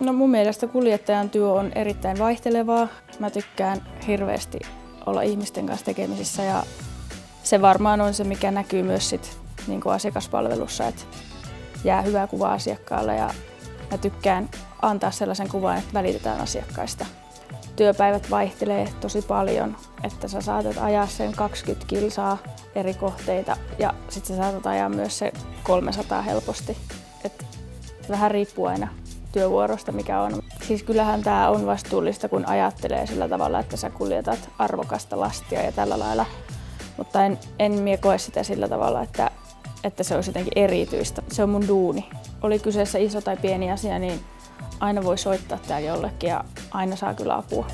No mun mielestä kuljettajan työ on erittäin vaihtelevaa. Mä tykkään hirveästi olla ihmisten kanssa tekemisissä ja se varmaan on se, mikä näkyy myös sit, niin kuin asiakaspalvelussa, että jää hyvää kuvaa asiakkaalle ja mä tykkään antaa sellaisen kuvan, että välitetään asiakkaista. Työpäivät vaihtelee tosi paljon, että sä saatat ajaa sen 20 kilsaa eri kohteita ja sitten sä saatat ajaa myös se 300 helposti. Et vähän riippuu aina työvuorosta, mikä on. Siis kyllähän tämä on vastuullista, kun ajattelee sillä tavalla, että sä kuljetat arvokasta lastia ja tällä lailla. Mutta en, en mie koe sitä sillä tavalla, että, että se olisi jotenkin erityistä. Se on mun duuni. Oli kyseessä iso tai pieni asia, niin aina voi soittaa täällä jollekin ja aina saa kyllä apua.